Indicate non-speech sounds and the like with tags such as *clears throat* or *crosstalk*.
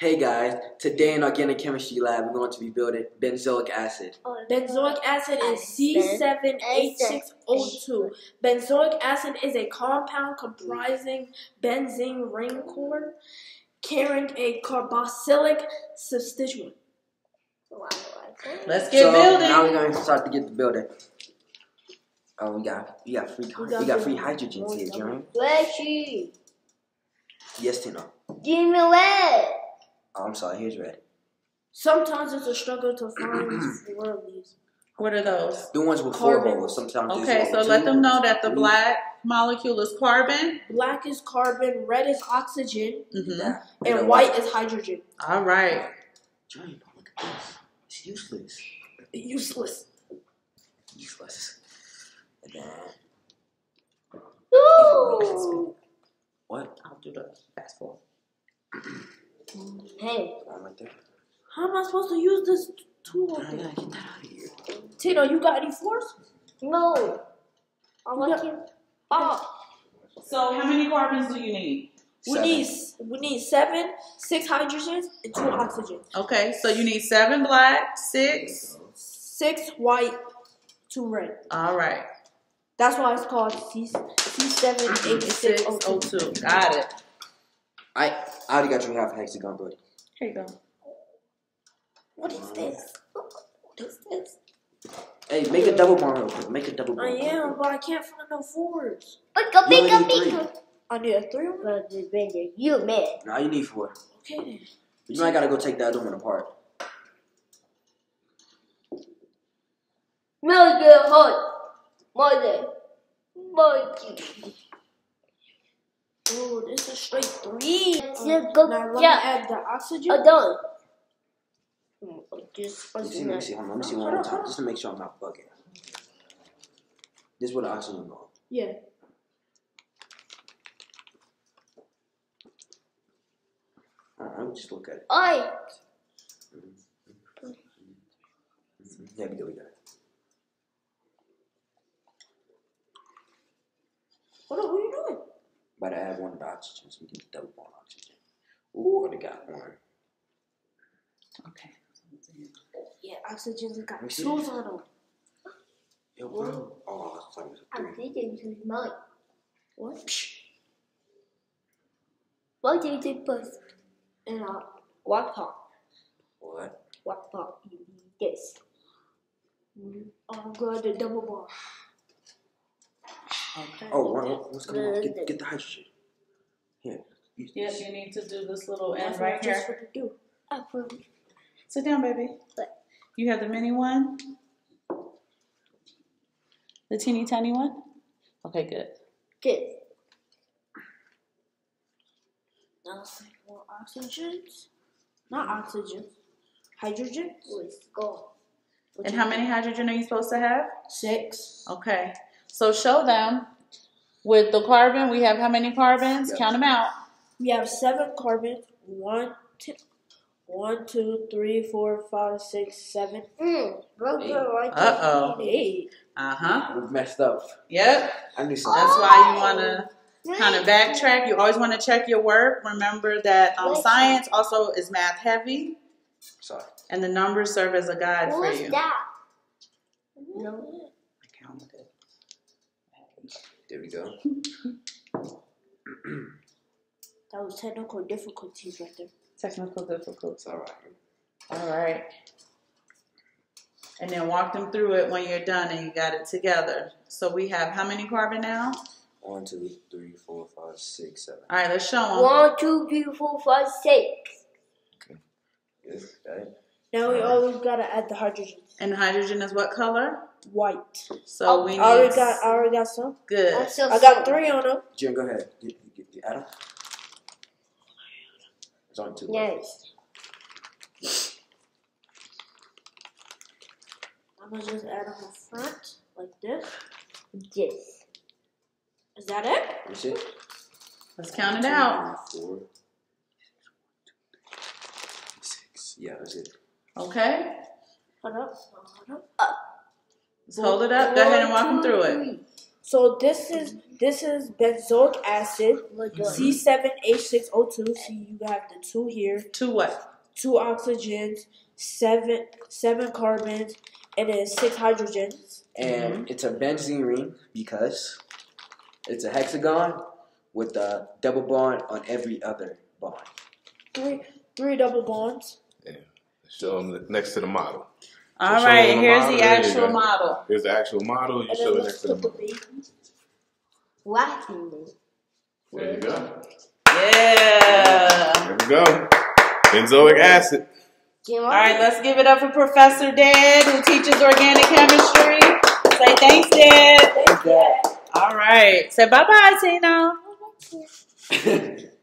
Hey guys, today in organic chemistry lab, we're going to be building benzoic acid. Benzoic acid is C7H6O2. Benzoic acid is a compound comprising benzene ring core carrying a carboxylic substituent. Let's get so building. now we're going to start to get the building. Oh, we got we got free We we got got, free- free hydrogens here, Jeremy. Reggie, Yes, Tino. give me red. Oh, I'm sorry. Here's red. Sometimes it's a struggle to find four of these. What are those? The ones with four holes. Sometimes Okay, so let them know that the three. black molecule is carbon. Black is carbon, red is oxygen, hmm Yeah. and white is hydrogen. All right. Jeremy, look at this. It's useless. Useless. Useless. And then No. what? I'll do the fast forward. *clears throat* Hey, One right there. How am I supposed to use this tool? I gotta get that out of here. Tino, you got any force? no. I want you. Oh, So how many carbons do you need? We need we need seven, six hydrogens, and two oxygens. Okay, so you need seven black, six. Six white, two red. All right. That's why it's called C C seven H six oh Six O O two. two. Got it. I I already got you half a hexagon, buddy. Here you go. What is this? What is this? Hey, make a double bond real quick. Make a double I am, but I can't find no fours. pick up, You pick only up, need pick three. up. I need a three one. You man. Now you need four. Okay then. You might gotta go take that other one apart. No, get hot. Mother. Mother. Oh, this is straight three. Let's go- now let me yeah. add the oxygen. I'm done. Just Let me see, let me see, hold on, let me see one more time, just to make sure I'm not bugging. This is where the oxygen goes. Yeah. Let me just look at it. Oi. Mm-hmm. Mm-hmm. Yeah, we got, we got it. What, are- what are you doing? But I add one of the oxygen so we get double bond oxygen. Ooh, I got one. Okay. Yeah, oxygen's got Let me see. tools on them. Yo, bro. Oh, I thought it was a I'm three. thinking to mine. What? What do you think first? And uh, what pop? What? What part you need this? Oh, good, the double bar. Okay. Oh, one, one- what's going on? Get, get the hydrogen. Here. You- Yes, you need to do this little That's end what right here. want to do. Oh, I Sit down, baby. What? You have the mini one? The teeny tiny one? Okay, good. Good. Now some more oxygens. Not oxygen. Hydrogen. Let's go. And how many hydrogen are you supposed to have? Six. Okay. So show them with the carbon. We have how many carbons? Yeah. Count them out. We have seven carbons. One, two, one, two, three, four, five, six, seven, Mm, brother, Hey. right Uh oh. eight. Uh huh. We've messed up. Yep. I knew something. That's why you want to kind of backtrack. You always want to check your work. Remember that um, science also is math heavy, Sorry. and the numbers serve as a guide for Who's you. that? No. I counted it. There we go. That was technical difficulties right there. Technical difficulties. Alright. All right. And then walk them through it when you're done and you got it together. So we have how many carbon now? One, two, three, four, five, six, seven. All right, let's show them. One, two, three, four, five, six. Good. Got it? Now we always gotta add the hydrogen. And hydrogen is what color? White. So Oh, we. I already got. I already got some. good. I'm I got sorry. three on them. Jen, go ahead. Get, get, get Adam. There's only two. left. Yes. I'm gonna just add on the front like this. Yes. Is that it? That's it. Let's count it out. Two, three, four, six. Yeah, that's it. Okay. Hold up. Hold up. Let's hold it up. Go ahead and walk them through it. So this is this is benzoic acid my God. C7H6O2. See, you have the two here. Two what? two oxygens, seven seven carbons, and then six hydrogens. And mm-hmm. it's a benzene ring because it's a hexagon with a double bond on every other bond. Three three double bonds. Show them next to the model. All show right, them the here's the actual go. model. Here's the actual model. You And show it next to the put the model. baby. Laughing. There you go. Yeah. There we go. Benzoic acid. All right, let's give it up for Professor Dad, who teaches organic chemistry. Say thanks, Dad. Thanks, Dad. All right. Say bye bye, Tino. Let's *laughs*